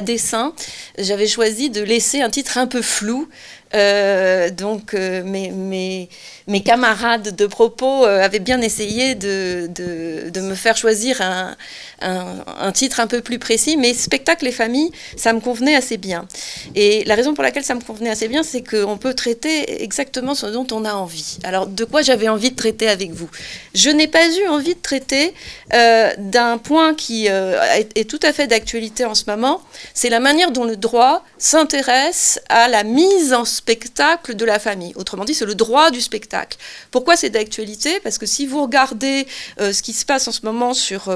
à dessein, j'avais choisi de laisser un titre un peu flou. Euh, donc mes, mes, camarades de propos avaient bien essayé de, me faire choisir un, titre un peu plus précis, mais spectacle et famille, ça me convenait assez bien. Et la raison pour laquelle ça me convenait assez bien, c'est qu'on peut traiter exactement ce dont on a envie. Alors, de quoi j'avais envie de traiter avec vous? Je n'ai pas eu envie de traiter euh, d'un point qui euh, est, tout à fait d'actualité en ce moment, c'est la manière dont le droit s'intéresse à la mise en spectacle de la famille. Autrement dit, c'est le droit du spectacle. Pourquoi c'est d'actualité? Parce que si vous regardez euh, ce qui se passe en ce moment sur,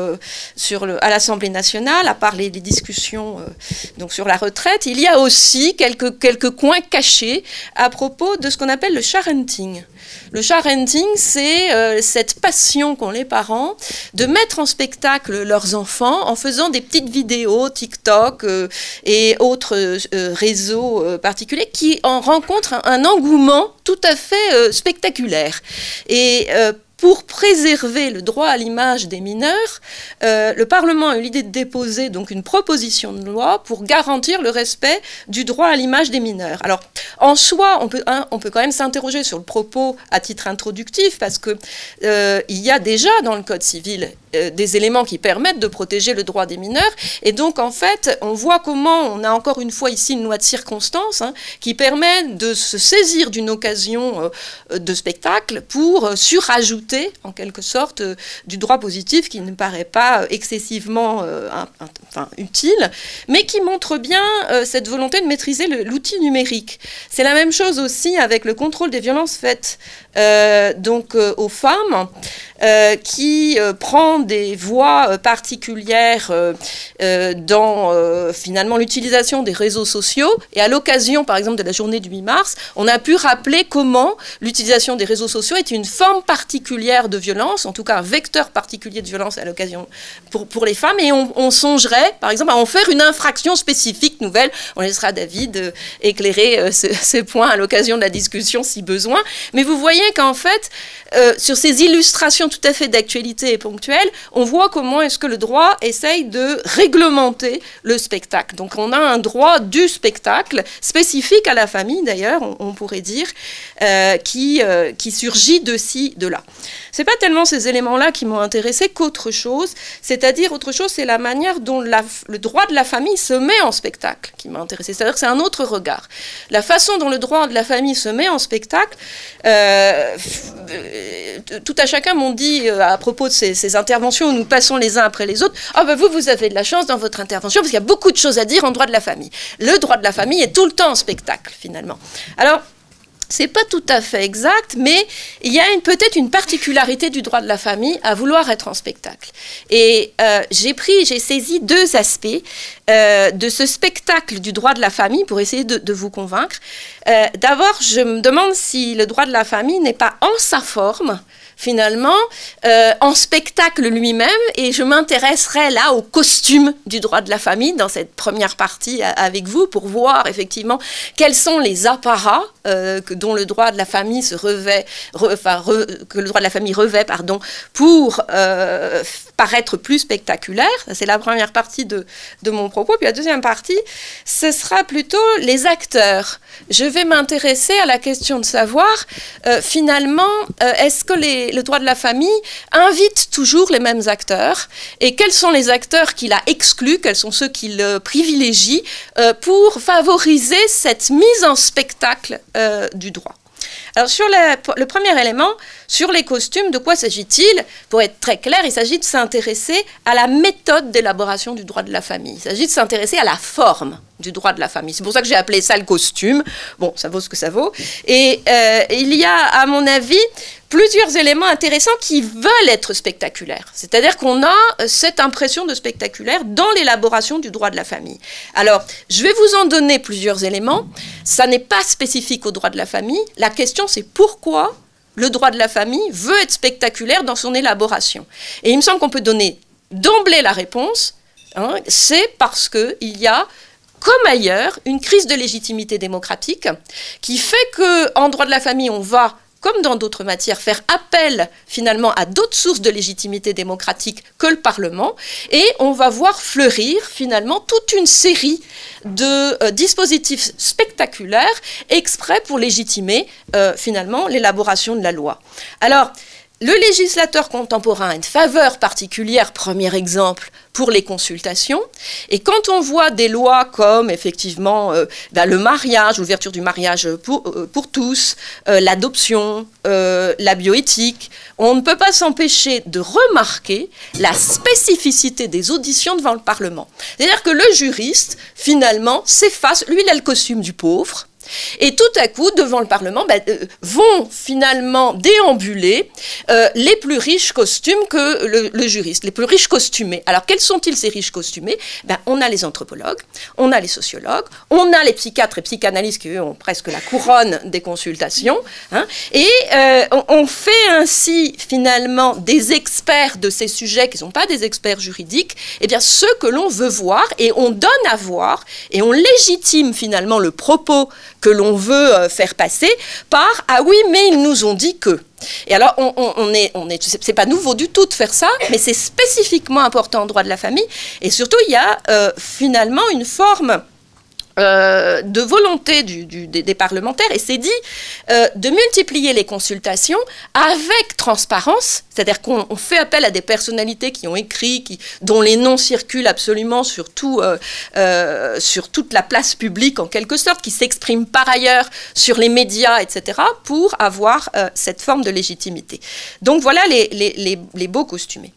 sur à l'Assemblée nationale, à part les, discussions euh, sur la retraite, il y a aussi quelques, quelques coins cachés à propos de ce qu'on appelle le sharenting. Le sharenting, c'est euh, cette passion qu'ont les parents de mettre en spectacle leurs enfants en faisant des petites vidéos, TikTok euh, et autres réseaux particuliers qui en rencontrent un, un, engouement tout à fait spectaculaire. Et pour préserver le droit à l'image des mineurs, euh, le Parlement a eu l'idée de déposer donc une proposition de loi pour garantir le respect du droit à l'image des mineurs. Alors, en soi, on peut, on peut quand même s'interroger sur le propos à titre introductif parce que euh, il y a déjà dans le Code civil euh, des éléments qui permettent de protéger le droit des mineurs. Et donc, en fait, on voit comment on a encore une fois ici une loi de circonstance hein, qui permet de se saisir d'une occasion de spectacle pour surajouter en quelque sorte, euh, du droit positif qui ne paraît pas euh, excessivement euh, utile, mais qui montre bien cette volonté de maîtriser l'outil numérique. C'est la même chose aussi avec le contrôle des violences faites donc, aux femmes. Qui prend des voies particulières dans finalement l'utilisation des réseaux sociaux. Et à l'occasion, par exemple, de la journée du 8 mars, on a pu rappeler comment l'utilisation des réseaux sociaux est une forme particulière de violence, en tout cas un vecteur particulier de violence à l'occasion pour, pour les femmes. Et on, songerait, par exemple, à en faire une infraction spécifique nouvelle. On laissera David éclairer ce, ce point à l'occasion de la discussion si besoin. Mais vous voyez qu'en fait, sur ces illustrations tout à fait d'actualité et ponctuelle, on voit comment est-ce que le droit essaye de réglementer le spectacle. Donc on a un droit du spectacle, spécifique à la famille d'ailleurs, on, pourrait dire, euh, qui, euh, qui surgit de ci, de là. C'est pas tellement ces éléments-là qui m'ont intéressé qu'autre chose, c'est-à-dire autre chose, c'est la manière dont le droit de la famille se met en spectacle qui m'a intéressé. C'est-à-dire que c'est un autre regard. La façon dont le droit de la famille se met en spectacle, euh, tout à chacun m'ont dit euh, à propos de ces, interventions où nous passons les uns après les autres, ah ben vous, vous avez de la chance dans votre intervention parce qu'il y a beaucoup de choses à dire en droit de la famille. Le droit de la famille est tout le temps en spectacle finalement. Alors, c'est pas tout à fait exact, mais il y a peut-être une particularité du droit de la famille à vouloir être en spectacle. Et euh, j'ai pris, j'ai saisi deux aspects euh, de ce spectacle du droit de la famille pour essayer de, vous convaincre. D'abord, je me demande si le droit de la famille n'est pas en sa forme finalement, euh, en spectacle lui-même, et je m'intéresserai là au costume du droit de la famille dans cette première partie avec vous pour voir effectivement quels sont les apparats euh, que, dont le droit de la famille se revêt, enfin, que le droit de la famille revêt, pardon, pour euh, paraître plus spectaculaire. C'est la première partie de, de mon propos. Puis la deuxième partie, ce sera plutôt les acteurs. Je vais m'intéresser à la question de savoir, finalement, est-ce que le droit de la famille invite toujours les mêmes acteurs et quels sont les acteurs qu'il a exclus, quels sont ceux qu'il privilégie euh, pour favoriser cette mise en spectacle euh, du droit? Alors sur le premier élément, sur les costumes, de quoi s'agit-il? Pour être très clair, il s'agit de s'intéresser à la méthode d'élaboration du droit de la famille. Il s'agit de s'intéresser à la forme du droit de la famille. C'est pour ça que j'ai appelé ça le costume. Bon, ça vaut ce que ça vaut. Et euh, il y a, à mon avis, plusieurs éléments intéressants qui veulent être spectaculaires. C'est-à-dire qu'on a euh, cette impression de spectaculaire dans l'élaboration du droit de la famille. Alors, je vais vous en donner plusieurs éléments. Ça n'est pas spécifique au droit de la famille. La question, c'est pourquoi le droit de la famille veut être spectaculaire dans son élaboration. Et il me semble qu'on peut donner d'emblée la réponse. Hein, c'est parce qu'il y a comme ailleurs, une crise de légitimité démocratique qui fait qu'en droit de la famille, on va comme dans d'autres matières, faire appel finalement à d'autres sources de légitimité démocratique que le Parlement, et on va voir fleurir finalement toute une série de euh, dispositifs spectaculaires exprès pour légitimer euh, finalement l'élaboration de la loi. Alors, le législateur contemporain a une faveur particulière, premier exemple, pour les consultations. Et quand on voit des lois comme effectivement euh, ben, le mariage, l'ouverture du mariage pour, euh, tous, euh, l'adoption, la bioéthique, on ne peut pas s'empêcher de remarquer la spécificité des auditions devant le Parlement. C'est-à-dire que le juriste, finalement, s'efface, lui il a le costume du pauvre, et tout à coup, devant le Parlement, ben, euh, vont finalement déambuler euh, les plus riches costumes que le, juriste, les plus riches costumés. Alors, quels sont-ils ces riches costumés? Ben, On a les anthropologues, on a les sociologues, on a les psychiatres et psychanalystes qui, eux, ont presque la couronne des consultations. Hein. et euh, on, fait ainsi, finalement, des experts de ces sujets qui ne sont pas des experts juridiques, eh bien, ceux que l'on veut voir, et on donne à voir, et on légitime finalement le propos que l'on veut euh, faire passer par ah oui, mais ils nous ont dit que. Et alors, on, est, on est, c'est pas nouveau du tout de faire ça, mais c'est spécifiquement important en droit de la famille. Et surtout, il y a euh, finalement une forme euh, de volonté des, parlementaires, et c'est dit euh, de multiplier les consultations avec transparence, c'est-à-dire qu'on fait appel à des personnalités qui ont écrit, qui, dont les noms circulent absolument sur, euh, sur toute la place publique en quelque sorte, qui s'expriment par ailleurs sur les médias, etc., pour avoir cette forme de légitimité. Donc voilà les beaux costumés.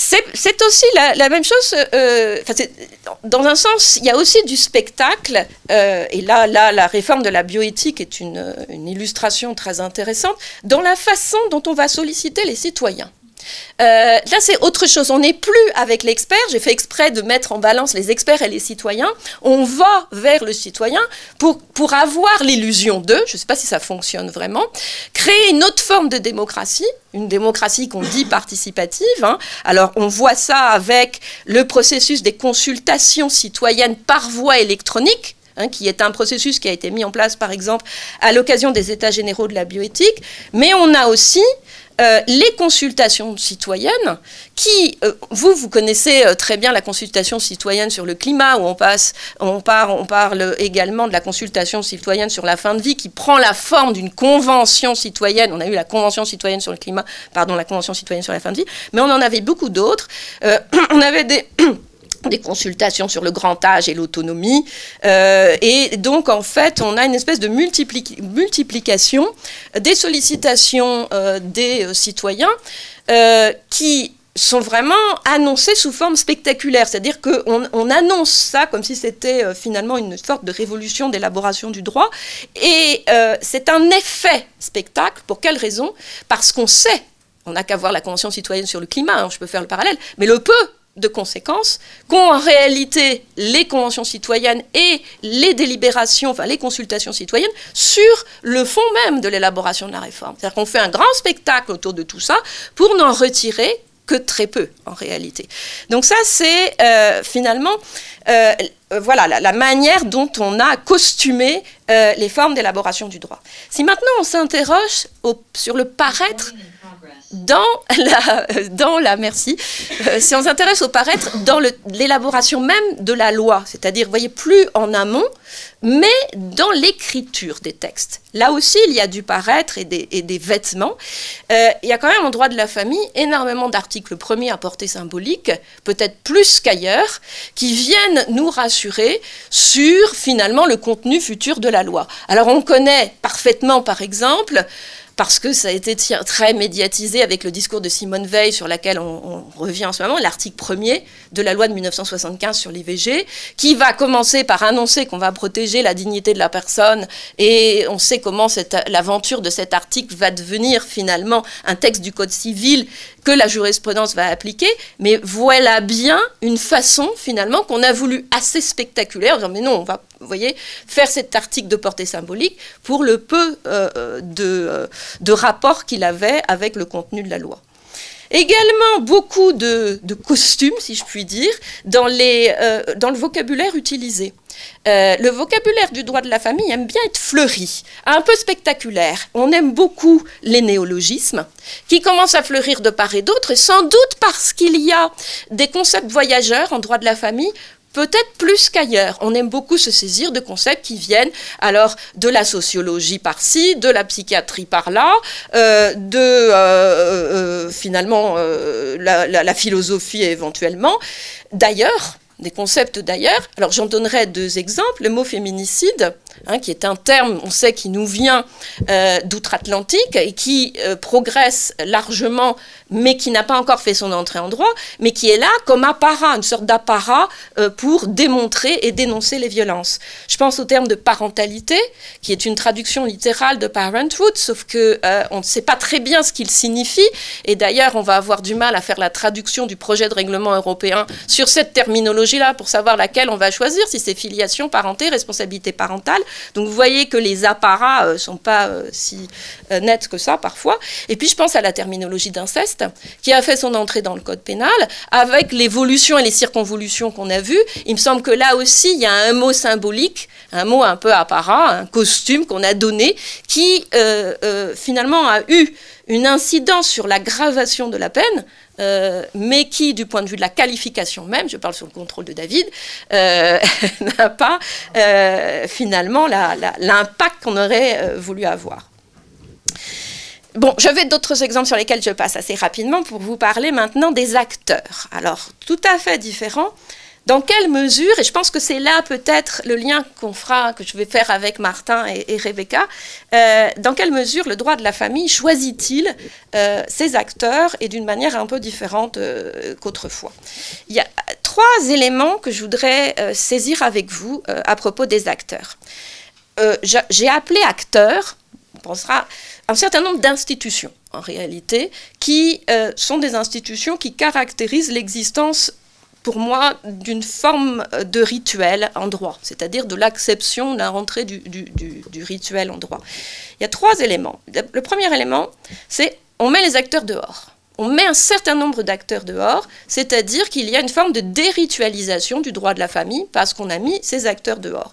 C'est aussi la, même chose, euh, dans un sens, il y a aussi du spectacle, euh, et là, là, la réforme de la bioéthique est une, une illustration très intéressante, dans la façon dont on va solliciter les citoyens. Euh, là, c'est autre chose. On n'est plus avec l'expert. J'ai fait exprès de mettre en balance les experts et les citoyens. On va vers le citoyen pour, pour avoir l'illusion d'eux. Je ne sais pas si ça fonctionne vraiment. Créer une autre forme de démocratie, une démocratie qu'on dit participative. Hein. Alors, on voit ça avec le processus des consultations citoyennes par voie électronique. Hein, qui est un processus qui a été mis en place, par exemple, à l'occasion des États généraux de la bioéthique. Mais on a aussi euh, les consultations citoyennes, qui, euh, vous, vous connaissez euh, très bien la consultation citoyenne sur le climat, où on, passe, on, on parle également de la consultation citoyenne sur la fin de vie, qui prend la forme d'une convention citoyenne. On a eu la convention citoyenne sur le climat, pardon, la convention citoyenne sur la fin de vie, mais on en avait beaucoup d'autres. on avait des... des consultations sur le grand âge et l'autonomie. Euh, et donc, en fait, on a une espèce de multiplication des sollicitations euh, des euh, citoyens qui sont vraiment annoncées sous forme spectaculaire. C'est-à-dire qu'on on annonce ça comme si c'était finalement une sorte de révolution d'élaboration du droit. Et c'est un effet spectacle. Pour quelle raison? Parce qu'on sait on n'a qu'à voir la Convention citoyenne sur le climat, hein, je peux faire le parallèle, mais le peu de conséquences qu'ont en réalité les conventions citoyennes et les délibérations, enfin les consultations citoyennes sur le fond même de l'élaboration de la réforme. C'est-à-dire qu'on fait un grand spectacle autour de tout ça pour n'en retirer que très peu en réalité. Donc ça, c'est euh, finalement euh, voilà la, manière dont on a costumé euh, les formes d'élaboration du droit. Si maintenant on s'interroge sur le paraître dans la, dans la merci, euh, si on s'intéresse au paraître dans l'élaboration même de la loi, c'est-à-dire, voyez, plus en amont, mais dans l'écriture des textes. Là aussi, il y a du paraître et des, et des vêtements. Euh, il y a quand même en droit de la famille énormément d'articles premiers à portée symbolique, peut-être plus qu'ailleurs, qui viennent nous rassurer sur finalement le contenu futur de la loi. Alors on connaît parfaitement, par exemple, parce que ça a été très médiatisé avec le discours de Simone Veil sur laquelle on, revient en ce moment, l'article premier de la loi de 1975 sur l'IVG, qui va commencer par annoncer qu'on va protéger la dignité de la personne et on sait comment l'aventure de cet article va devenir finalement un texte du Code civil que la jurisprudence va appliquer, mais voilà bien une façon finalement qu'on a voulu assez spectaculaire, en disant mais non, on va vous voyez, faire cet article de portée symbolique pour le peu euh, de, euh, de rapport qu'il avait avec le contenu de la loi. Également beaucoup de, costumes, si je puis dire, dans, les, dans le vocabulaire utilisé. Euh, le vocabulaire du droit de la famille aime bien être fleuri, un peu spectaculaire. On aime beaucoup les néologismes qui commencent à fleurir de part et d'autre, sans doute parce qu'il y a des concepts voyageurs en droit de la famille peut-être plus qu'ailleurs. On aime beaucoup se saisir de concepts qui viennent alors de la sociologie par-ci, de la psychiatrie par-là, euh, de euh, finalement la, la, philosophie éventuellement. D'ailleurs, des concepts d'ailleurs. Alors j'en donnerai deux exemples. Le mot féminicide, hein, qui est un terme, on sait, qui nous vient euh, d'outre-Atlantique et qui euh, progresse largement mais qui n'a pas encore fait son entrée en droit, mais qui est là comme apparat, une sorte d'apparat euh, pour démontrer et dénoncer les violences. Je pense au terme de parentalité, qui est une traduction littérale de parenthood, sauf que on ne sait pas très bien ce qu'il signifie, et d'ailleurs on va avoir du mal à faire la traduction du projet de règlement européen sur cette terminologie-là pour savoir laquelle on va choisir, si c'est filiation, parenté, responsabilité parentale. Donc vous voyez que les apparats ne euh, sont pas si nets que ça parfois. Et puis je pense à la terminologie d'inceste qui a fait son entrée dans le code pénal, avec l'évolution et les circonvolutions qu'on a vues. Il me semble que là aussi, il y a un mot symbolique, un mot un peu apparat, un costume qu'on a donné, qui euh, euh, finalement a eu une incidence sur l'aggravation de la peine, euh, mais qui, du point de vue de la qualification même, je parle sur le contrôle de David, n'a pas finalement l'impact qu'on aurait voulu avoir. Bon, j'avais d'autres exemples sur lesquels je passe assez rapidement pour vous parler maintenant des acteurs. Alors, tout à fait différent. Dans quelle mesure, et je pense que c'est là peut-être le lien qu'on fera, que je vais faire avec Martin et, Rebecca, euh, dans quelle mesure le droit de la famille choisit-il euh, ses acteurs et d'une manière un peu différente euh, qu'autrefois? Il y a trois éléments que je voudrais saisir avec vous à propos des acteurs. J'ai appelé acteurs, on pensera un certain nombre d'institutions, en réalité, qui euh, sont des institutions qui caractérisent l'existence pour moi, d'une forme de rituel en droit, c'est-à-dire de l'acception de la rentrée du, du, rituel en droit. Il y a trois éléments. Le premier élément, c'est on met les acteurs dehors. On met un certain nombre d'acteurs dehors, c'est-à-dire qu'il y a une forme de déritualisation du droit de la famille parce qu'on a mis ces acteurs dehors.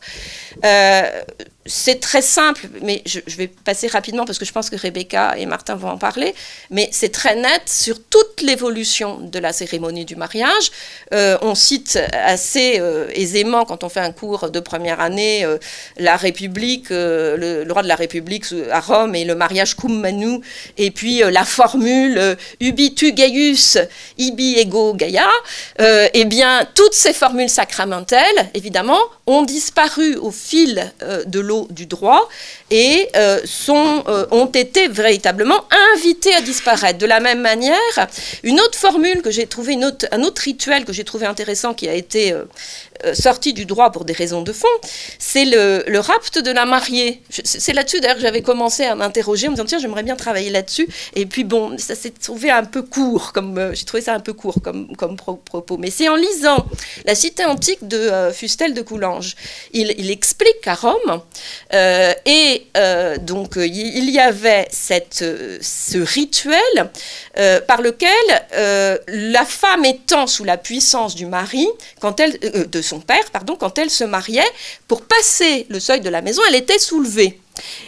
Euh, c'est très simple, mais je, vais passer rapidement parce que je pense que Rebecca et Martin vont en parler, mais c'est très net sur toute l'évolution de la cérémonie du mariage. Euh, on cite assez euh, aisément, quand on fait un cours de première année, euh, la République, le, droit de la République à Rome et le mariage cum manu, et puis la formule ubi tu gaius, ibi ego gaia. eh bien, toutes ces formules sacramentelles, évidemment, ont disparu au fil de l'eau du droit et euh, sont, euh, ont été véritablement invités à disparaître. De la même manière, une autre formule que j'ai trouvé, un autre rituel que j'ai trouvé intéressant qui a été euh, sorti du droit pour des raisons de fond, c'est le, le, rapt de la mariée. C'est là-dessus d'ailleurs que j'avais commencé à m'interroger en me disant tiens j'aimerais bien travailler là-dessus et puis bon ça s'est trouvé un peu court comme j'ai trouvé ça un peu court comme, comme propos. Mais c'est en lisant la cité antique de Fustel de Coulanges, il, explique qu'à Rome et euh, donc euh, il y avait cette, euh, ce rituel par lequel la femme étant sous la puissance du mari, quand elle, de son père, pardon, quand elle se mariait, pour passer le seuil de la maison, elle était soulevée.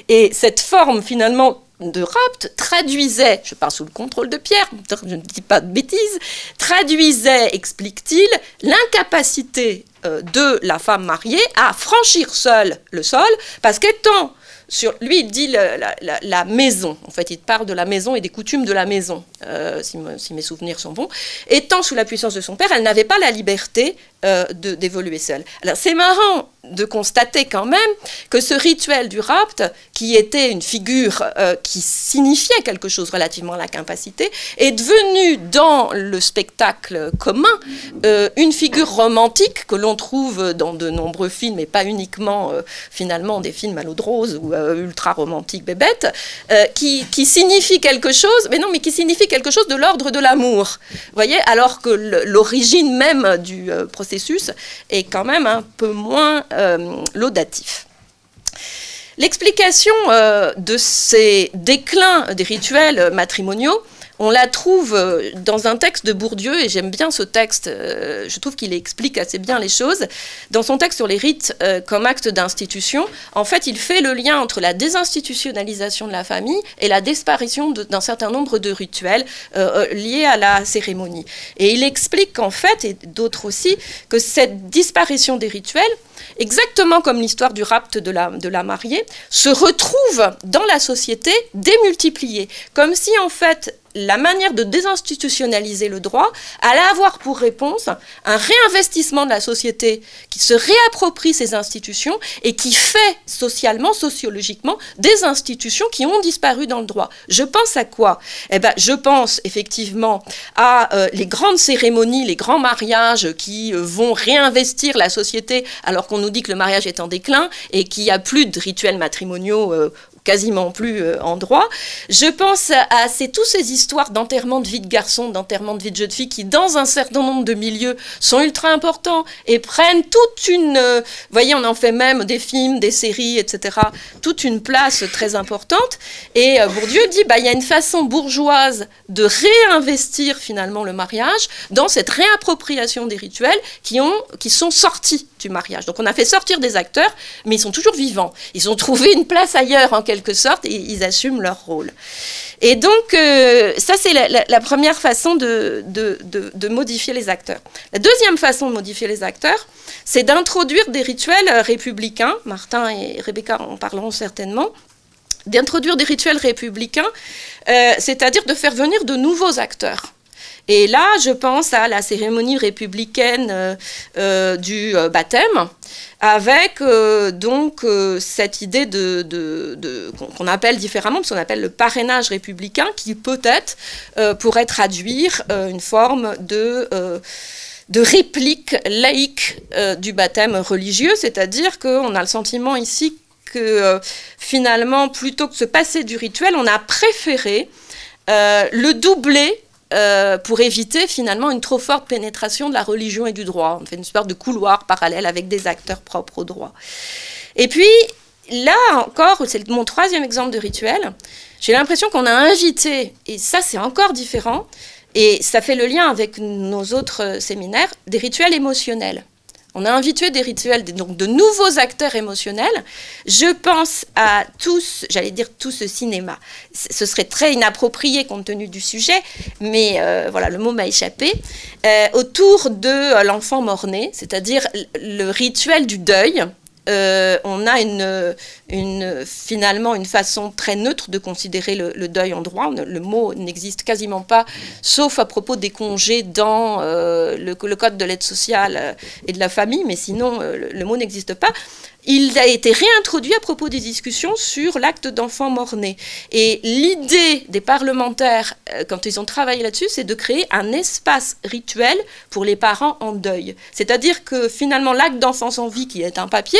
Et cette forme finalement de rapt traduisait, je parle sous le contrôle de Pierre, je ne dis pas de bêtises, traduisait, explique-t-il, l'incapacité de la femme mariée à franchir seule le sol, parce qu'étant lui, il dit la, maison. En fait, il parle de la maison et des coutumes de la maison, euh, si, mes souvenirs sont bons. Étant sous la puissance de son père, elle n'avait pas la liberté euh, d'évoluer seule. Alors, c'est marrant de constater quand même que ce rituel du rapt, qui était une figure euh, qui signifiait quelque chose relativement à la capacité, est devenu dans le spectacle commun euh, une figure romantique que l'on trouve dans de nombreux films, et pas uniquement finalement des films à l'eau de rose ou ultra romantiques bébêtes, qui, qui, signifie quelque chose, mais non, mais qui signifie quelque chose de l'ordre de l'amour. voyez, alors que l'origine même du processus est quand même un peu moins euh, laudatif. L'explication euh, de ces déclins des rituels matrimoniaux, on la trouve euh, dans un texte de Bourdieu, et j'aime bien ce texte, euh, je trouve qu'il explique assez bien les choses. Dans son texte sur les rites euh, comme acte d'institution, en fait, il fait le lien entre la désinstitutionnalisation de la famille et la disparition d'un certain nombre de rituels liés à la cérémonie. Et il explique qu'en fait, et d'autres aussi, que cette disparition des rituels, exactement comme l'histoire du rapt de la, de la mariée, se retrouve dans la société démultipliée. Comme si en fait la manière de désinstitutionnaliser le droit allait avoir pour réponse un réinvestissement de la société qui se réapproprie ces institutions et qui fait socialement, sociologiquement, des institutions qui ont disparu dans le droit. Je pense à quoi? Eh ben, Je pense effectivement à euh, les grandes cérémonies, les grands mariages qui euh, vont réinvestir la société alors qu'on nous dit que le mariage est en déclin et qu'il n'y a plus de rituels matrimoniaux euh, quasiment plus euh, en droit. Je pense à, tous ces histoires d'enterrement de vie de garçon, d'enterrement de vie de jeune fille, qui dans un certain nombre de milieux sont ultra importants et prennent toute une... Euh, vous voyez, on en fait même des films, des séries, etc. Toute une place très importante. Et euh, Bourdieu dit, bah, il y a une façon bourgeoise de réinvestir finalement le mariage dans cette réappropriation des rituels qui, ont, qui sont sortis du mariage. Donc on a fait sortir des acteurs, mais ils sont toujours vivants. Ils ont trouvé une place ailleurs en quelque sorte et ils assument leur rôle. Et donc euh, ça c'est la, première façon de, de, modifier les acteurs. La deuxième façon de modifier les acteurs, c'est d'introduire des rituels républicains. Martin et Rebecca en parleront certainement d'introduire des rituels républicains, euh, c'est-à-dire de faire venir de nouveaux acteurs. Et là, je pense à la cérémonie républicaine euh, euh, du euh, baptême, avec donc cette idée de, qu'on appelle différemment, parce qu'on appelle le parrainage républicain, qui peut-être pourrait traduire une forme de de réplique laïque du baptême religieux, c'est-à-dire qu'on a le sentiment ici que finalement, plutôt que de se passer du rituel, on a préféré le doubler euh, pour éviter finalement une trop forte pénétration de la religion et du droit. On fait une sorte de couloir parallèle avec des acteurs propres au droit. Et puis, là encore, c'est mon troisième exemple de rituel, j'ai l'impression qu'on a invité, et ça c'est encore différent, et ça fait le lien avec nos autres séminaires, des rituels émotionnels. On a invité des rituels, donc de nouveaux acteurs émotionnels. Je pense à tous, j'allais dire tout ce cinéma. Ce serait très inapproprié compte tenu du sujet, mais euh, voilà, le mot m'a échappé. Euh, autour de euh, l'enfant mort-né, c'est-à-dire le rituel du deuil, euh, on a finalement une façon très neutre de considérer le, deuil en droit. Le mot n'existe quasiment pas, sauf à propos des congés dans euh, le, code de l'aide sociale euh, et de la famille, mais sinon le mot n'existe pas il a été réintroduit à propos des discussions sur l'acte d'enfant mort-né. Et l'idée des parlementaires, euh, quand ils ont travaillé là-dessus, c'est de créer un espace rituel pour les parents en deuil. C'est-à-dire que finalement, l'acte d'enfant sans vie, qui est un papier,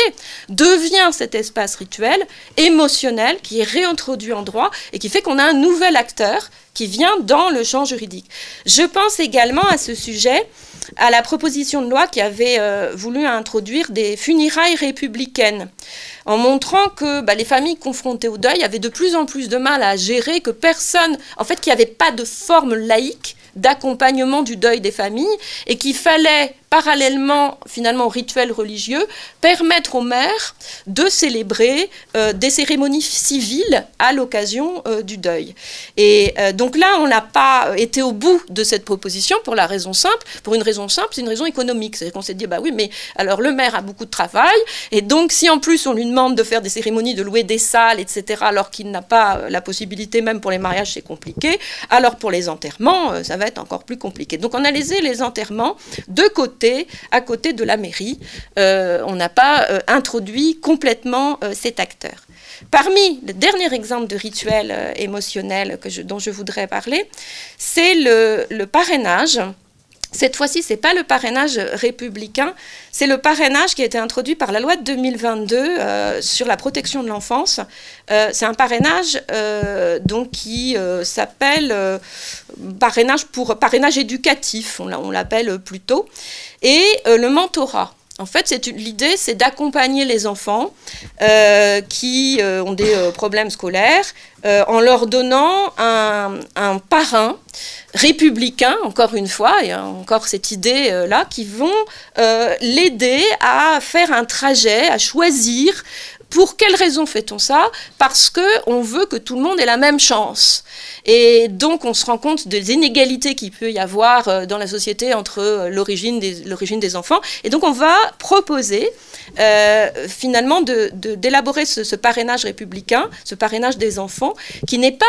devient cet espace rituel émotionnel qui est réintroduit en droit et qui fait qu'on a un nouvel acteur qui vient dans le champ juridique. Je pense également à ce sujet à la proposition de loi qui avait euh, voulu introduire des funérailles républicaines, en montrant que bah, les familles confrontées au deuil avaient de plus en plus de mal à gérer, que personne, en fait, qu'il n'y avait pas de forme laïque d'accompagnement du deuil des familles, et qu'il fallait parallèlement finalement au rituel religieux, permettre aux mères de célébrer euh, des cérémonies civiles à l'occasion euh, du deuil. Et euh, donc là, on n'a pas été au bout de cette proposition pour la raison simple, pour une raison simple, c'est une raison économique. C'est-à-dire qu'on s'est dit, bah oui, mais alors le maire a beaucoup de travail, et donc si en plus on lui demande de faire des cérémonies, de louer des salles, etc., alors qu'il n'a pas la possibilité, même pour les mariages, c'est compliqué, alors pour les enterrements, ça va être encore plus compliqué. Donc on a laissé les enterrements de côté à côté de la mairie. Euh, on n'a pas euh, introduit complètement euh, cet acteur. Parmi le dernier exemple de rituel émotionnel dont je voudrais parler, c'est le, parrainage. Cette fois-ci, ce n'est pas le parrainage républicain, c'est le parrainage qui a été introduit par la loi de 2022 sur la protection de l'enfance. c'est un parrainage donc, qui s'appelle parrainage, éducatif, on l'appelle plutôt et euh, le mentorat. En fait, l'idée, c'est d'accompagner les enfants euh, qui euh, ont des euh, problèmes scolaires en leur donnant un, parrain républicain, encore une fois, et encore cette idée-là, qui vont l'aider à faire un trajet, à choisir pour quelle raison fait-on ça? Parce qu'on veut que tout le monde ait la même chance. Et donc, on se rend compte des inégalités qu'il peut y avoir euh, dans la société entre euh, l'origine des, enfants. Et donc, on va proposer euh, finalement d'élaborer ce, parrainage républicain, ce parrainage des enfants, qui n'est pas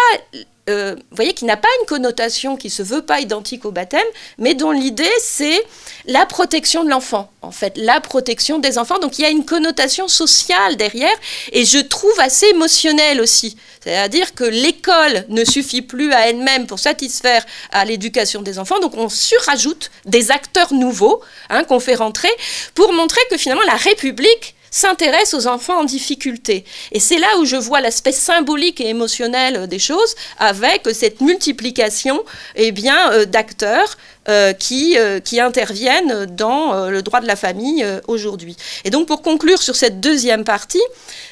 euh, voyez, qui n'a pas une connotation qui se veut pas identique au baptême, mais dont l'idée c'est la protection de l'enfant, en fait, la protection des enfants. Donc il y a une connotation sociale derrière, et je trouve assez émotionnelle aussi. C'est-à-dire que l'école ne suffit plus à elle-même pour satisfaire à l'éducation des enfants, donc on surajoute des acteurs nouveaux hein, qu'on fait rentrer pour montrer que finalement la République s'intéresse aux enfants en difficulté. Et c'est là où je vois l'aspect symbolique et émotionnel des choses avec cette multiplication eh bien, euh, d'acteurs euh, qui, euh, qui interviennent dans le droit de la famille aujourd'hui. Et donc pour conclure sur cette deuxième partie,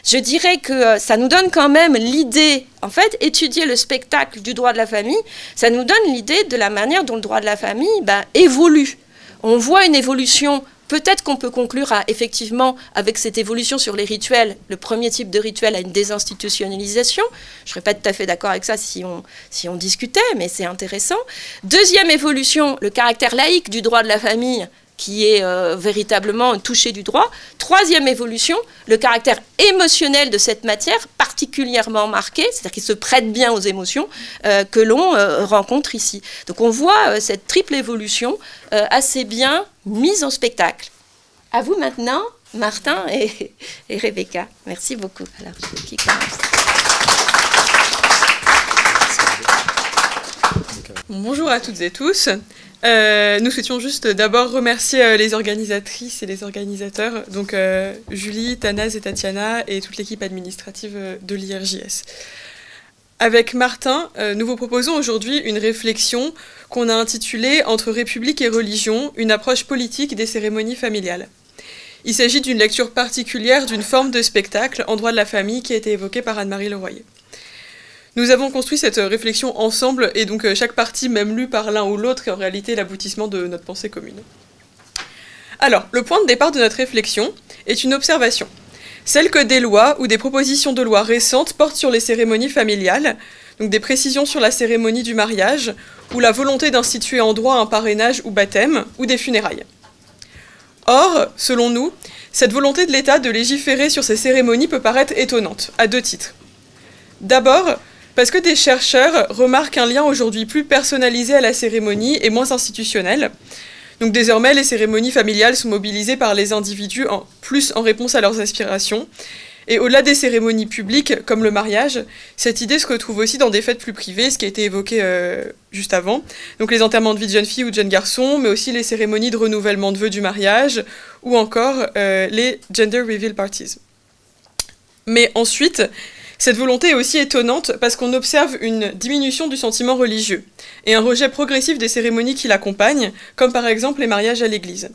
je dirais que ça nous donne quand même l'idée, en fait, étudier le spectacle du droit de la famille, ça nous donne l'idée de la manière dont le droit de la famille ben, évolue. On voit une évolution Peut-être qu'on peut conclure à, effectivement, avec cette évolution sur les rituels, le premier type de rituel à une désinstitutionnalisation. Je ne serais pas tout à fait d'accord avec ça si on, si on discutait, mais c'est intéressant. Deuxième évolution, le caractère laïque du droit de la famille qui est euh, véritablement touché du droit. Troisième évolution, le caractère émotionnel de cette matière, particulièrement marqué, c'est-à-dire qu'il se prête bien aux émotions, euh, que l'on euh, rencontre ici. Donc on voit cette triple évolution assez bien mise en spectacle. À vous maintenant, Martin et, Rebecca. Merci beaucoup. Bonjour à toutes et tous. Euh, nous souhaitions juste d'abord remercier euh, les organisatrices et les organisateurs, donc euh, Julie, Tanaz et Tatiana et toute l'équipe administrative de l'IRJS. Avec Martin, nous vous proposons aujourd'hui une réflexion qu'on a intitulée Entre République et religion, une approche politique des cérémonies familiales. Il s'agit d'une lecture particulière d'une forme de spectacle en droit de la famille qui a été évoquée par Anne-Marie Leroyer. Nous avons construit cette réflexion ensemble et donc euh, chaque partie, même lue par l'un ou l'autre, est en réalité l'aboutissement de notre pensée commune. Alors, le point de départ de notre réflexion est une observation, celle que des lois ou des propositions de loi récentes portent sur les cérémonies familiales, donc des précisions sur la cérémonie du mariage, ou la volonté d'instituer en droit un parrainage ou baptême, ou des funérailles. Or, selon nous, cette volonté de l'État de légiférer sur ces cérémonies peut paraître étonnante, à deux titres. D'abord, parce que des chercheurs remarquent un lien aujourd'hui plus personnalisé à la cérémonie et moins institutionnel. Donc désormais, les cérémonies familiales sont mobilisées par les individus plus en réponse à leurs aspirations. Et au-delà des cérémonies publiques, comme le mariage, cette idée se retrouve aussi dans des fêtes plus privées, ce qui a été évoqué euh, juste avant. Donc les enterrements de vie de jeunes filles ou de jeunes garçons, mais aussi les cérémonies de renouvellement de vœux du mariage, ou encore euh, les gender reveal parties. Mais ensuite, cette volonté est aussi étonnante parce qu'on observe une diminution du sentiment religieux et un rejet progressif des cérémonies qui l'accompagnent, comme par exemple les mariages à l'Église.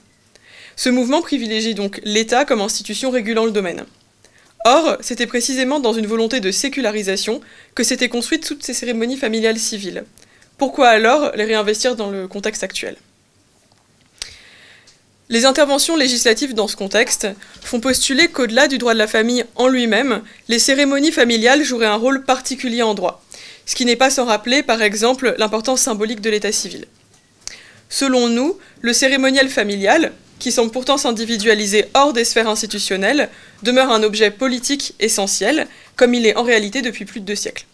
Ce mouvement privilégie donc l'État comme institution régulant le domaine. Or, c'était précisément dans une volonté de sécularisation que s'étaient construites toutes ces cérémonies familiales civiles. Pourquoi alors les réinvestir dans le contexte actuel? Les interventions législatives dans ce contexte font postuler qu'au-delà du droit de la famille en lui-même, les cérémonies familiales joueraient un rôle particulier en droit, ce qui n'est pas sans rappeler par exemple l'importance symbolique de l'état civil. Selon nous, le cérémonial familial, qui semble pourtant s'individualiser hors des sphères institutionnelles, demeure un objet politique essentiel, comme il est en réalité depuis plus de deux siècles.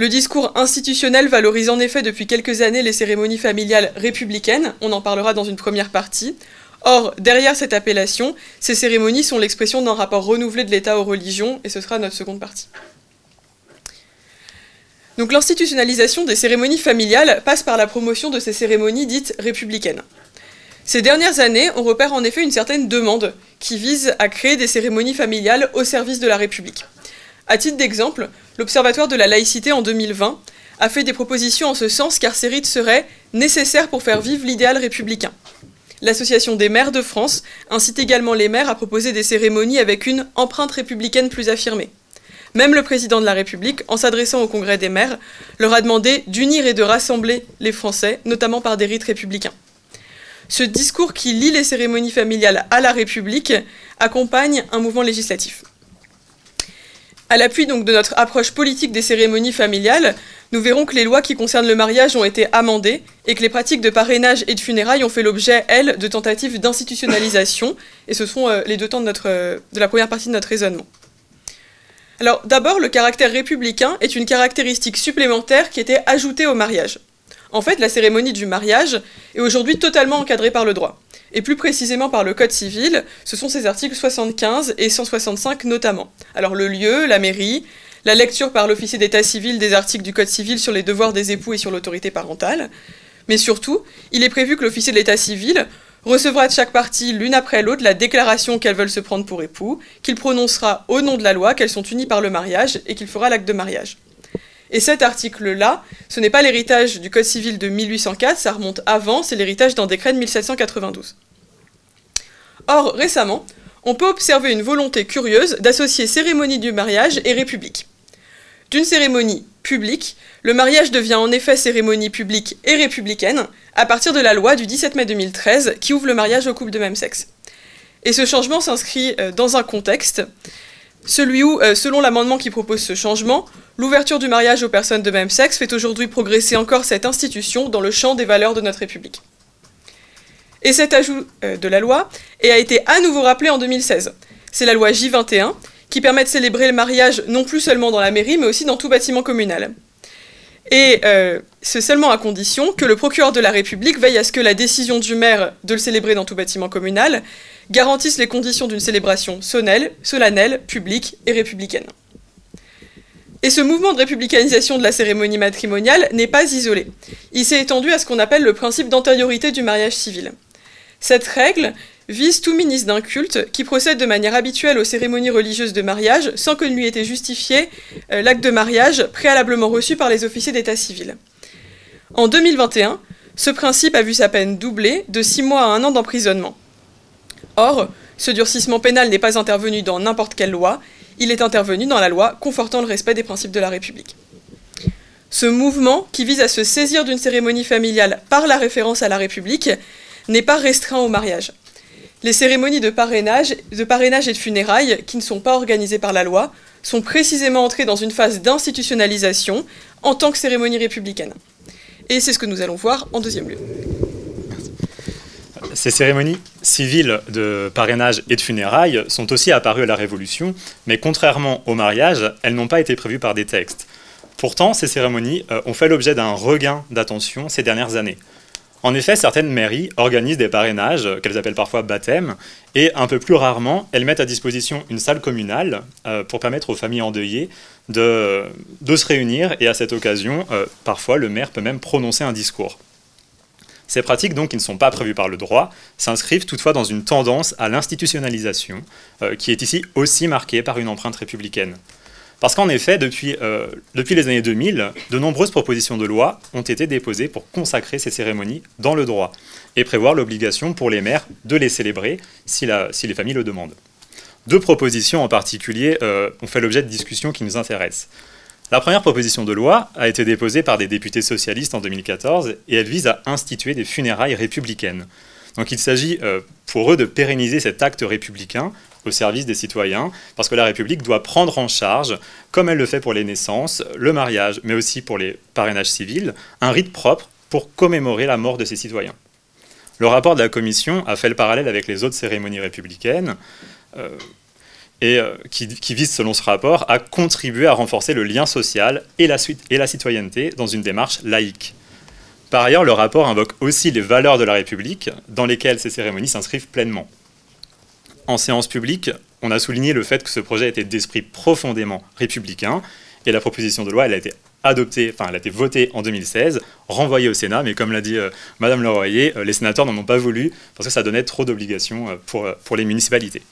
Le discours institutionnel valorise en effet depuis quelques années les cérémonies familiales républicaines, on en parlera dans une première partie. Or, derrière cette appellation, ces cérémonies sont l'expression d'un rapport renouvelé de l'État aux religions, et ce sera notre seconde partie. Donc l'institutionnalisation des cérémonies familiales passe par la promotion de ces cérémonies dites républicaines. Ces dernières années, on repère en effet une certaine demande qui vise à créer des cérémonies familiales au service de la République. À titre d'exemple, l'Observatoire de la laïcité en 2020 a fait des propositions en ce sens car ces rites seraient nécessaires pour faire vivre l'idéal républicain. L'Association des maires de France incite également les maires à proposer des cérémonies avec une empreinte républicaine plus affirmée. Même le président de la République, en s'adressant au Congrès des maires, leur a demandé d'unir et de rassembler les Français, notamment par des rites républicains. Ce discours qui lie les cérémonies familiales à la République accompagne un mouvement législatif. À l'appui donc de notre approche politique des cérémonies familiales, nous verrons que les lois qui concernent le mariage ont été amendées et que les pratiques de parrainage et de funérailles ont fait l'objet, elles, de tentatives d'institutionnalisation. Et ce sont euh, les deux temps de, euh, de la première partie de notre raisonnement. Alors d'abord, le caractère républicain est une caractéristique supplémentaire qui était ajoutée au mariage. En fait, la cérémonie du mariage est aujourd'hui totalement encadrée par le droit. Et plus précisément par le Code civil, ce sont ces articles 75 et 165 notamment. Alors le lieu, la mairie, la lecture par l'officier d'état civil des articles du Code civil sur les devoirs des époux et sur l'autorité parentale. Mais surtout, il est prévu que l'officier de l'état civil recevra de chaque partie l'une après l'autre la déclaration qu'elles veulent se prendre pour époux, qu'il prononcera au nom de la loi qu'elles sont unies par le mariage et qu'il fera l'acte de mariage. Et cet article-là, ce n'est pas l'héritage du Code civil de 1804, ça remonte avant, c'est l'héritage d'un décret de 1792. Or, récemment, on peut observer une volonté curieuse d'associer cérémonie du mariage et république. D'une cérémonie publique, le mariage devient en effet cérémonie publique et républicaine à partir de la loi du 17 mai 2013 qui ouvre le mariage aux couples de même sexe. Et ce changement s'inscrit euh, dans un contexte, celui où, euh, selon l'amendement qui propose ce changement, l'ouverture du mariage aux personnes de même sexe fait aujourd'hui progresser encore cette institution dans le champ des valeurs de notre République. Et cet ajout euh, de la loi a été à nouveau rappelé en 2016. C'est la loi J21 qui permet de célébrer le mariage non plus seulement dans la mairie, mais aussi dans tout bâtiment communal. Et euh, c'est seulement à condition que le procureur de la République veille à ce que la décision du maire de le célébrer dans tout bâtiment communal garantisse les conditions d'une célébration solennelle, publique et républicaine. Et ce mouvement de républicanisation de la cérémonie matrimoniale n'est pas isolé. Il s'est étendu à ce qu'on appelle le principe d'antériorité du mariage civil. Cette règle vise tout ministre d'un culte qui procède de manière habituelle aux cérémonies religieuses de mariage sans que ne lui ait été justifié euh, l'acte de mariage préalablement reçu par les officiers d'état civil. En 2021, ce principe a vu sa peine doublée de 6 mois à 1 an d'emprisonnement. Or, ce durcissement pénal n'est pas intervenu dans n'importe quelle loi, il est intervenu dans la loi confortant le respect des principes de la République. Ce mouvement, qui vise à se saisir d'une cérémonie familiale par la référence à la République, n'est pas restreint au mariage. Les cérémonies de parrainage, de parrainage et de funérailles, qui ne sont pas organisées par la loi, sont précisément entrées dans une phase d'institutionnalisation en tant que cérémonie républicaine. Et c'est ce que nous allons voir en deuxième lieu. Ces cérémonies civiles de parrainage et de funérailles sont aussi apparues à la Révolution, mais contrairement au mariage, elles n'ont pas été prévues par des textes. Pourtant, ces cérémonies euh, ont fait l'objet d'un regain d'attention ces dernières années. En effet, certaines mairies organisent des parrainages, qu'elles appellent parfois baptême, et un peu plus rarement, elles mettent à disposition une salle communale euh, pour permettre aux familles endeuillées de, se réunir, et à cette occasion, euh, parfois, le maire peut même prononcer un discours. Ces pratiques, donc, qui ne sont pas prévues par le droit, s'inscrivent toutefois dans une tendance à l'institutionnalisation, euh, qui est ici aussi marquée par une empreinte républicaine. Parce qu'en effet, depuis, euh, les années 2000, de nombreuses propositions de loi ont été déposées pour consacrer ces cérémonies dans le droit et prévoir l'obligation pour les maires de les célébrer si, si, les familles le demandent. Deux propositions en particulier euh, ont fait l'objet de discussions qui nous intéressent. La première proposition de loi a été déposée par des députés socialistes en 2014 et elle vise à instituer des funérailles républicaines. Donc il s'agit euh, pour eux de pérenniser cet acte républicain au service des citoyens, parce que la République doit prendre en charge, comme elle le fait pour les naissances, le mariage, mais aussi pour les parrainages civils, un rite propre pour commémorer la mort de ses citoyens. Le rapport de la Commission a fait le parallèle avec les autres cérémonies républicaines, euh, et euh, qui, vise, selon ce rapport, à contribuer à renforcer le lien social et la, et la citoyenneté dans une démarche laïque. Par ailleurs, le rapport invoque aussi les valeurs de la République, dans lesquelles ces cérémonies s'inscrivent pleinement en séance publique, on a souligné le fait que ce projet était d'esprit profondément républicain, et la proposition de loi, elle a été adoptée, enfin, elle a été votée en 2016, renvoyée au Sénat, mais comme l'a dit euh, Madame Leroyer, euh, les sénateurs n'en ont pas voulu parce que ça donnait trop d'obligations euh, pour, pour les municipalités.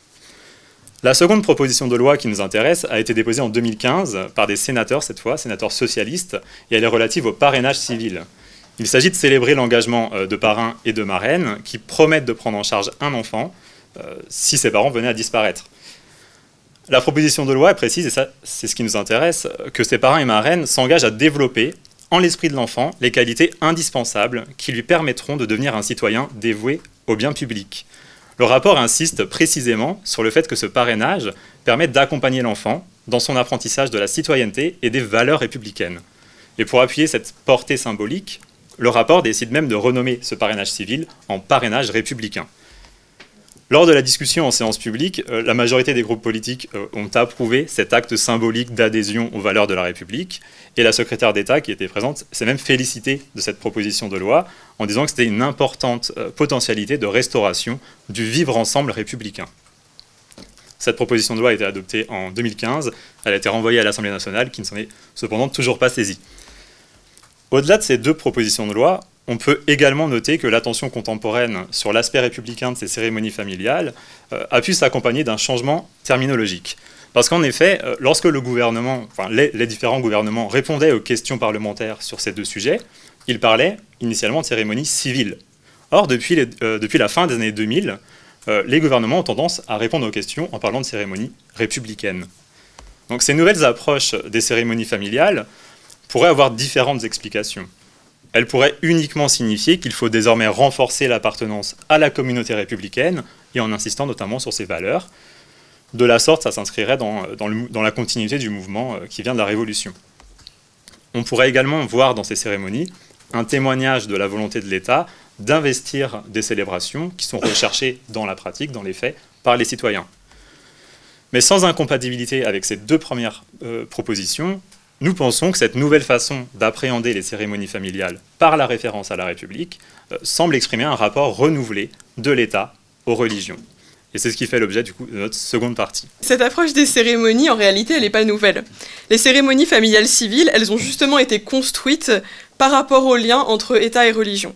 La seconde proposition de loi qui nous intéresse a été déposée en 2015 par des sénateurs, cette fois, sénateurs socialistes, et elle est relative au parrainage civil. Il s'agit de célébrer l'engagement de parrains et de marraines qui promettent de prendre en charge un enfant si ses parents venaient à disparaître. La proposition de loi précise, et ça c'est ce qui nous intéresse, que ces parrains et marraines s'engagent à développer en l'esprit de l'enfant les qualités indispensables qui lui permettront de devenir un citoyen dévoué au bien public. Le rapport insiste précisément sur le fait que ce parrainage permet d'accompagner l'enfant dans son apprentissage de la citoyenneté et des valeurs républicaines. Et pour appuyer cette portée symbolique, le rapport décide même de renommer ce parrainage civil en parrainage républicain. Lors de la discussion en séance publique, euh, la majorité des groupes politiques euh, ont approuvé cet acte symbolique d'adhésion aux valeurs de la République, et la secrétaire d'État qui était présente s'est même félicitée de cette proposition de loi en disant que c'était une importante euh, potentialité de restauration du vivre ensemble républicain. Cette proposition de loi a été adoptée en 2015, elle a été renvoyée à l'Assemblée nationale qui ne s'en est cependant toujours pas saisie. Au-delà de ces deux propositions de loi, on peut également noter que l'attention contemporaine sur l'aspect républicain de ces cérémonies familiales euh, a pu s'accompagner d'un changement terminologique. Parce qu'en effet, euh, lorsque les, différents gouvernements répondaient aux questions parlementaires sur ces deux sujets, ils parlaient initialement de cérémonies civiles. Or, depuis, euh, depuis la fin des années 2000, les gouvernements ont tendance à répondre aux questions en parlant de cérémonies républicaines. Donc ces nouvelles approches des cérémonies familiales pourraient avoir différentes explications elle pourrait uniquement signifier qu'il faut désormais renforcer l'appartenance à la communauté républicaine et en insistant notamment sur ses valeurs. De la sorte, ça s'inscrirait dans, la continuité du mouvement euh, qui vient de la Révolution. On pourrait également voir dans ces cérémonies un témoignage de la volonté de l'État d'investir des célébrations qui sont recherchées dans la pratique, dans les faits, par les citoyens. Mais sans incompatibilité avec ces deux premières euh, propositions, nous pensons que cette nouvelle façon d'appréhender les cérémonies familiales par la référence à la République euh, semble exprimer un rapport renouvelé de l'État aux religions. Et c'est ce qui fait l'objet de notre seconde partie. Cette approche des cérémonies, en réalité, elle n'est pas nouvelle. Les cérémonies familiales civiles, elles ont justement été construites par rapport au lien entre État et religion.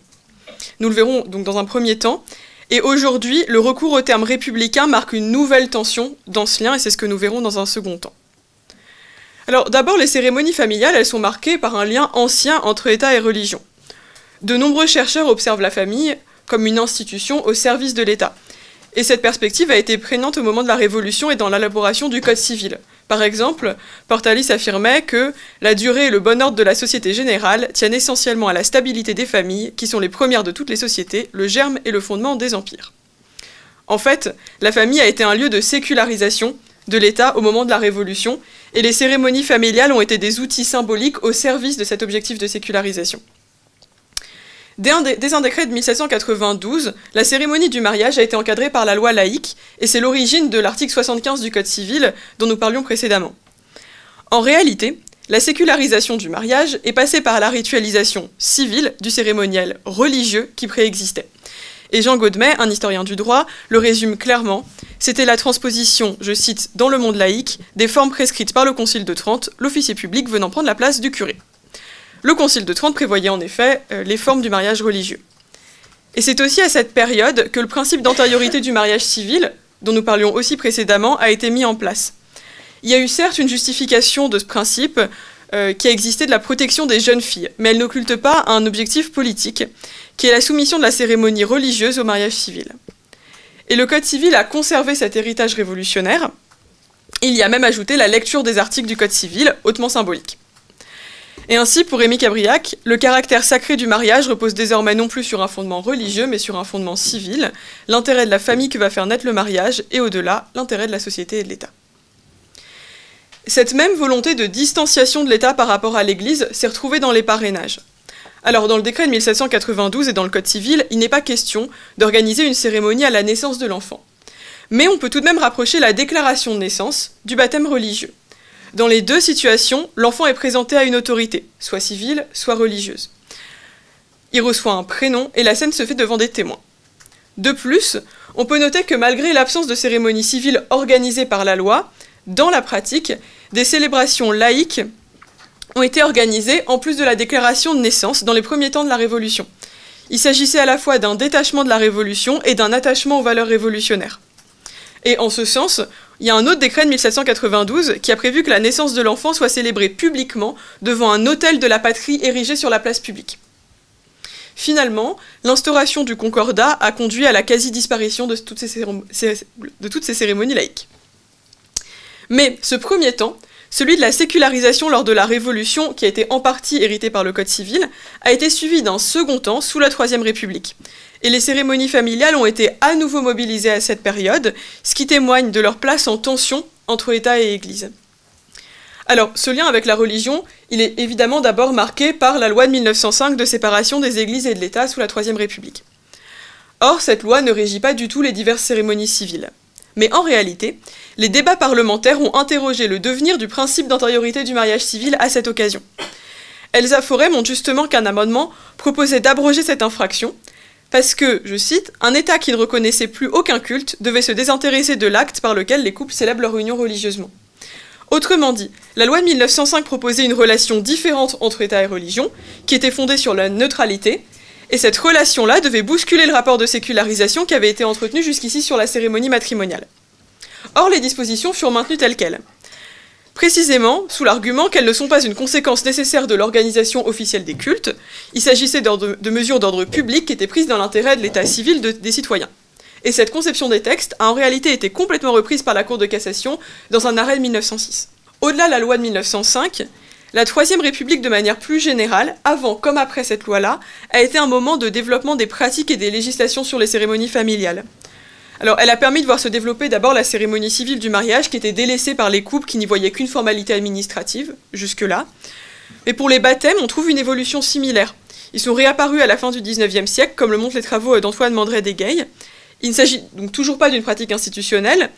Nous le verrons donc dans un premier temps. Et aujourd'hui, le recours au terme républicain marque une nouvelle tension dans ce lien, et c'est ce que nous verrons dans un second temps. Alors d'abord, les cérémonies familiales, elles sont marquées par un lien ancien entre État et religion. De nombreux chercheurs observent la famille comme une institution au service de l'État. Et cette perspective a été prégnante au moment de la Révolution et dans l'élaboration du Code civil. Par exemple, Portalis affirmait que la durée et le bon ordre de la société générale tiennent essentiellement à la stabilité des familles, qui sont les premières de toutes les sociétés, le germe et le fondement des empires. En fait, la famille a été un lieu de sécularisation de l'État au moment de la Révolution, et les cérémonies familiales ont été des outils symboliques au service de cet objectif de sécularisation. Dès un, décret de 1792, la cérémonie du mariage a été encadrée par la loi laïque, et c'est l'origine de l'article 75 du Code civil dont nous parlions précédemment. En réalité, la sécularisation du mariage est passée par la ritualisation civile du cérémoniel religieux qui préexistait. Et Jean Gaudemet, un historien du droit, le résume clairement. C'était la transposition, je cite, dans le monde laïque, des formes prescrites par le Concile de Trente, l'officier public venant prendre la place du curé. Le Concile de Trente prévoyait en effet euh, les formes du mariage religieux. Et c'est aussi à cette période que le principe d'antériorité du mariage civil, dont nous parlions aussi précédemment, a été mis en place. Il y a eu certes une justification de ce principe euh, qui a existé de la protection des jeunes filles, mais elle n'occulte pas un objectif politique, qui est la soumission de la cérémonie religieuse au mariage civil. Et le Code civil a conservé cet héritage révolutionnaire. Il y a même ajouté la lecture des articles du Code civil, hautement symbolique. Et ainsi, pour Rémi Cabriac, le caractère sacré du mariage repose désormais non plus sur un fondement religieux, mais sur un fondement civil, l'intérêt de la famille que va faire naître le mariage, et au-delà, l'intérêt de la société et de l'État. Cette même volonté de distanciation de l'État par rapport à l'Église s'est retrouvée dans les parrainages. Alors, dans le décret de 1792 et dans le Code civil, il n'est pas question d'organiser une cérémonie à la naissance de l'enfant. Mais on peut tout de même rapprocher la déclaration de naissance du baptême religieux. Dans les deux situations, l'enfant est présenté à une autorité, soit civile, soit religieuse. Il reçoit un prénom et la scène se fait devant des témoins. De plus, on peut noter que malgré l'absence de cérémonie civile organisée par la loi, dans la pratique, des célébrations laïques ont été organisées en plus de la déclaration de naissance dans les premiers temps de la Révolution. Il s'agissait à la fois d'un détachement de la Révolution et d'un attachement aux valeurs révolutionnaires. Et en ce sens, il y a un autre décret de 1792 qui a prévu que la naissance de l'enfant soit célébrée publiquement devant un hôtel de la patrie érigé sur la place publique. finalement, l'instauration du concordat a conduit à la quasi-disparition de, toutes ces cérémonies laïques. Mais ce premier temps, celui de la sécularisation lors de la Révolution, qui a été en partie hérité par le Code civil, a été suivi d'un second temps sous la Troisième République. Et les cérémonies familiales ont été à nouveau mobilisées à cette période, ce qui témoigne de leur place en tension entre État et Église. Alors, ce lien avec la religion, il est évidemment d'abord marqué par la loi de 1905 de séparation des églises et de l'État sous la Troisième République. Or, cette loi ne régit pas du tout les diverses cérémonies civiles. Mais en réalité, les débats parlementaires ont interrogé le devenir du principe d'antériorité du mariage civil à cette occasion. Elsa Forêt montre justement qu'un amendement proposait d'abroger cette infraction, parce que, je cite, un État qui ne reconnaissait plus aucun culte devait se désintéresser de l'acte par lequel les couples célèbrent leur union religieusement. Autrement dit, la loi de 1905 proposait une relation différente entre État et religion, qui était fondée sur la neutralité, et cette relation-là devait bousculer le rapport de sécularisation qui avait été entretenu jusqu'ici sur la cérémonie matrimoniale. Or, les dispositions furent maintenues telles quelles. Précisément, sous l'argument qu'elles ne sont pas une conséquence nécessaire de l'organisation officielle des cultes, il s'agissait de mesures d'ordre public qui étaient prises dans l'intérêt de l'état civil des citoyens. Et cette conception des textes a en réalité été complètement reprise par la Cour de cassation dans un arrêt de 1906. Au-delà de la loi de 1905, la Troisième République, de manière plus générale, avant comme après cette loi-là, a été un moment de développement des pratiques et des législations sur les cérémonies familiales. Alors, elle a permis de voir se développer d'abord la cérémonie civile du mariage, qui était délaissée par les couples qui n'y voyaient qu'une formalité administrative, jusque-là. Mais pour les baptêmes, on trouve une évolution similaire. Ils sont réapparus à la fin du XIXe siècle, comme le montrent les travaux d'Antoine Mandré Desgailles, il ne s'agit donc toujours pas d'une pratique institutionnelle,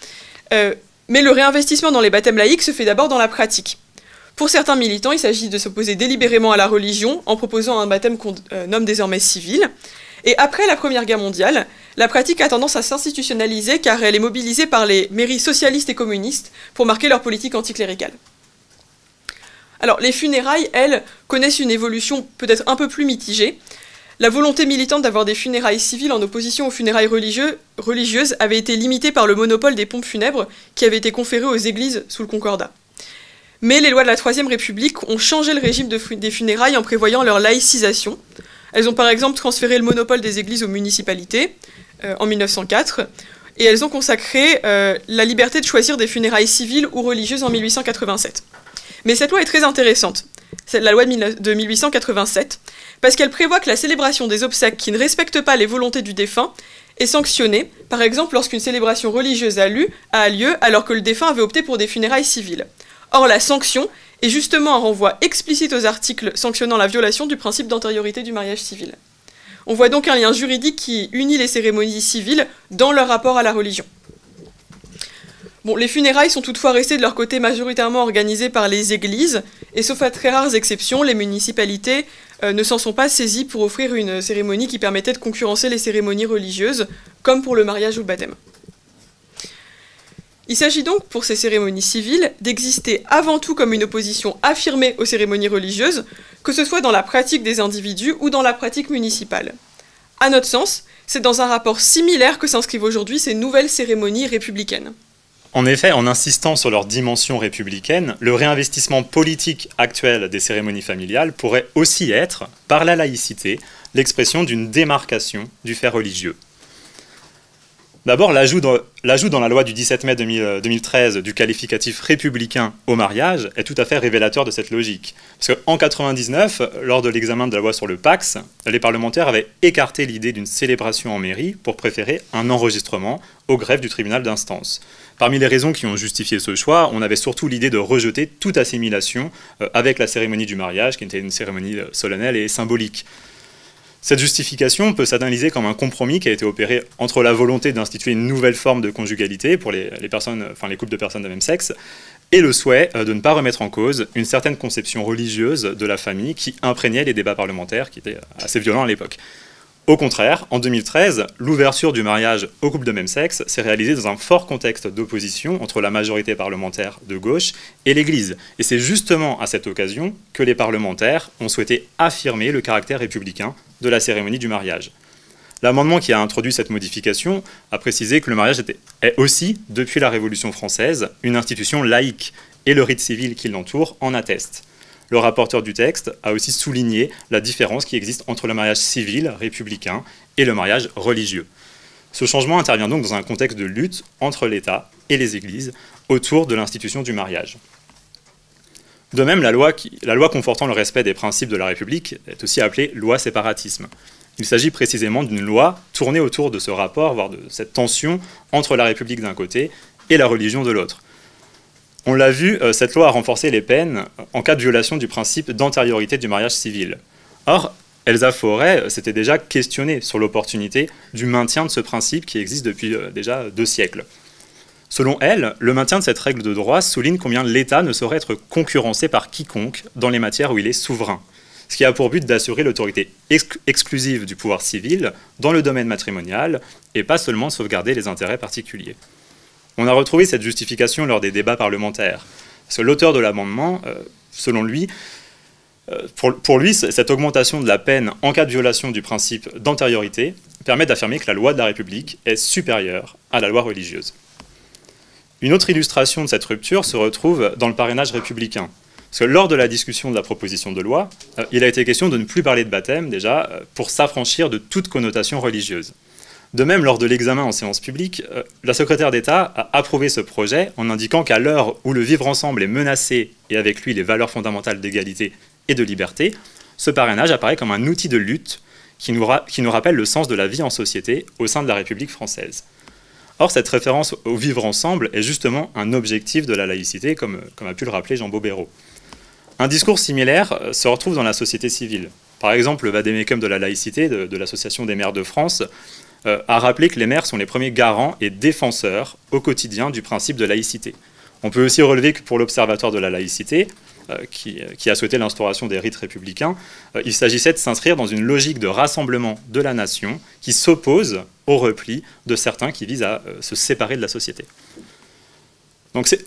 euh, mais le réinvestissement dans les baptêmes laïques se fait d'abord dans la pratique. Pour certains militants, il s'agit de s'opposer délibérément à la religion en proposant un baptême qu'on euh, nomme désormais civil. Et après la Première Guerre mondiale, la pratique a tendance à s'institutionnaliser car elle est mobilisée par les mairies socialistes et communistes pour marquer leur politique anticléricale. Alors les funérailles, elles, connaissent une évolution peut-être un peu plus mitigée. La volonté militante d'avoir des funérailles civiles en opposition aux funérailles religieuses avait été limitée par le monopole des pompes funèbres qui avait été conféré aux églises sous le Concordat. Mais les lois de la Troisième République ont changé le régime des funérailles en prévoyant leur laïcisation. Elles ont par exemple transféré le monopole des églises aux municipalités euh, en 1904 et elles ont consacré euh, la liberté de choisir des funérailles civiles ou religieuses en 1887. Mais cette loi est très intéressante. C'est la loi de 1887 parce qu'elle prévoit que la célébration des obsèques qui ne respectent pas les volontés du défunt est sanctionnée, par exemple lorsqu'une célébration religieuse a, a lieu alors que le défunt avait opté pour des funérailles civiles. Or, la sanction est justement un renvoi explicite aux articles sanctionnant la violation du principe d'antériorité du mariage civil. On voit donc un lien juridique qui unit les cérémonies civiles dans leur rapport à la religion. Les funérailles sont toutefois restées de leur côté majoritairement organisées par les églises, et sauf à très rares exceptions, les municipalités euh, ne s'en sont pas saisies pour offrir une cérémonie qui permettait de concurrencer les cérémonies religieuses, comme pour le mariage ou le baptême. Il s'agit donc pour ces cérémonies civiles d'exister avant tout comme une opposition affirmée aux cérémonies religieuses, que ce soit dans la pratique des individus ou dans la pratique municipale. À notre sens, c'est dans un rapport similaire que s'inscrivent aujourd'hui ces nouvelles cérémonies républicaines. En effet, en insistant sur leur dimension républicaine, le réinvestissement politique actuel des cérémonies familiales pourrait aussi être, par la laïcité, l'expression d'une démarcation du fait religieux. D'abord, l'ajout dans, la loi du 17 mai 2013 du qualificatif républicain au mariage est tout à fait révélateur de cette logique. Parce qu'en 1999, lors de l'examen de la loi sur le Pax, les parlementaires avaient écarté l'idée d'une célébration en mairie pour préférer un enregistrement au greffe du tribunal d'instance. Parmi les raisons qui ont justifié ce choix, on avait surtout l'idée de rejeter toute assimilation euh, avec la cérémonie du mariage, qui était une cérémonie euh, solennelle et symbolique. Cette justification peut s'analyser comme un compromis qui a été opéré entre la volonté d'instituer une nouvelle forme de conjugalité pour les, couples de personnes de même sexe, et le souhait euh, de ne pas remettre en cause une certaine conception religieuse de la famille qui imprégnait les débats parlementaires, qui étaient assez violents à l'époque. Au contraire, en 2013, l'ouverture du mariage aux couples de même sexe s'est réalisée dans un fort contexte d'opposition entre la majorité parlementaire de gauche et l'Église. Et c'est justement à cette occasion que les parlementaires ont souhaité affirmer le caractère républicain de la cérémonie du mariage. L'amendement qui a introduit cette modification a précisé que le mariage est aussi, depuis la Révolution française, une institution laïque, et le rite civil qui l'entoure en atteste. Le rapporteur du texte a aussi souligné la différence qui existe entre le mariage civil républicain et le mariage religieux. Ce changement intervient donc dans un contexte de lutte entre l'État et les églises autour de l'institution du mariage. De même, la loi, loi, confortant le respect des principes de la République est aussi appelée loi séparatisme. Il s'agit précisément d'une loi tournée autour de ce rapport, voire de cette tension entre la République d'un côté et la religion de l'autre. On l'a vu, euh, cette loi a renforcé les peines en cas de violation du principe d'antériorité du mariage civil. Or, Elsa Forêt euh, s'était déjà questionnée sur l'opportunité du maintien de ce principe qui existe depuis euh, déjà deux siècles. Selon elle, le maintien de cette règle de droit souligne combien l'État ne saurait être concurrencé par quiconque dans les matières où il est souverain, ce qui a pour but d'assurer l'autorité exclusive du pouvoir civil dans le domaine matrimonial et pas seulement de sauvegarder les intérêts particuliers. On a retrouvé cette justification lors des débats parlementaires. Parce l'auteur de l'amendement, euh, selon lui, euh, pour, lui, cette augmentation de la peine en cas de violation du principe d'antériorité permet d'affirmer que la loi de la République est supérieure à la loi religieuse. Une autre illustration de cette rupture se retrouve dans le parrainage républicain. Lors de la discussion de la proposition de loi, euh, il a été question de ne plus parler de baptême, déjà, pour s'affranchir de toute connotation religieuse. De même, lors de l'examen en séance publique, euh, la secrétaire d'État a approuvé ce projet en indiquant qu'à l'heure où le vivre ensemble est menacé et avec lui les valeurs fondamentales d'égalité et de liberté, ce parrainage apparaît comme un outil de lutte qui nous, rappelle le sens de la vie en société au sein de la République française. Or, cette référence au vivre ensemble est justement un objectif de la laïcité, comme, comme a pu le rappeler Jean Bobéro. Un discours similaire euh, se retrouve dans la société civile. Par exemple, le vademecum de la laïcité de l'Association des maires de France euh, a rappelé que les maires sont les premiers garants et défenseurs au quotidien du principe de laïcité. On peut aussi relever que pour l'Observatoire de la laïcité, euh, qui, a souhaité l'instauration des rites républicains, euh, il s'agissait de s'inscrire dans une logique de rassemblement de la nation qui s'oppose au repli de certains qui visent à se séparer de la société.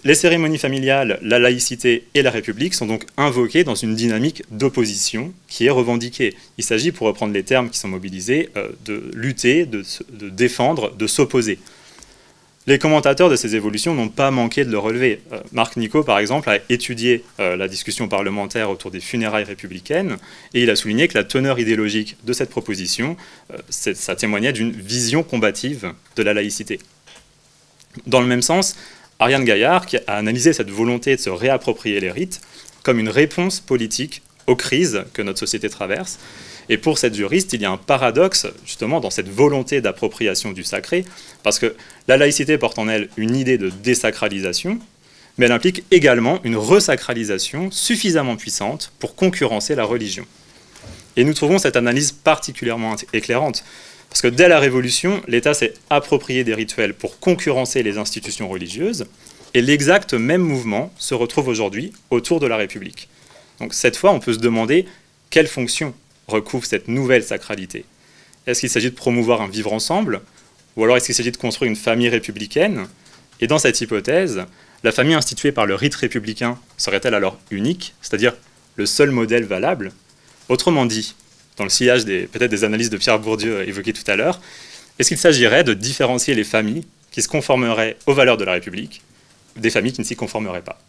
Les cérémonies familiales, la laïcité et la République sont donc invoquées dans une dynamique d'opposition qui est revendiquée. Il s'agit, pour reprendre les termes qui sont mobilisés, euh, de lutter, de, défendre, de s'opposer. Les commentateurs de ces évolutions n'ont pas manqué de le relever. Euh, Marc Nico, par exemple, a étudié euh, la discussion parlementaire autour des funérailles républicaines et il a souligné que la teneur idéologique de cette proposition, ça témoignait d'une vision combative de la laïcité. Dans le même sens, Ariane Gaillard qui a analysé cette volonté de se réapproprier les rites comme une réponse politique aux crises que notre société traverse. Et pour cette juriste, il y a un paradoxe justement dans cette volonté d'appropriation du sacré, parce que la laïcité porte en elle une idée de désacralisation, mais elle implique également une resacralisation suffisamment puissante pour concurrencer la religion. Et nous trouvons cette analyse particulièrement éclairante, parce que dès la Révolution, l'État s'est approprié des rituels pour concurrencer les institutions religieuses, et l'exact même mouvement se retrouve aujourd'hui autour de la République. Donc cette fois, on peut se demander quelle fonction recouvre cette nouvelle sacralité. Est-ce qu'il s'agit de promouvoir un vivre ensemble, ou alors est-ce qu'il s'agit de construire une famille républicaine? Et dans cette hypothèse, la famille instituée par le rite républicain serait-elle alors unique, c'est-à-dire le seul modèle valable? Autrement dit, dans le sillage peut-être des analyses de Pierre Bourdieu évoquées tout à l'heure, est-ce qu'il s'agirait de différencier les familles qui se conformeraient aux valeurs de la République des familles qui ne s'y conformeraient pas?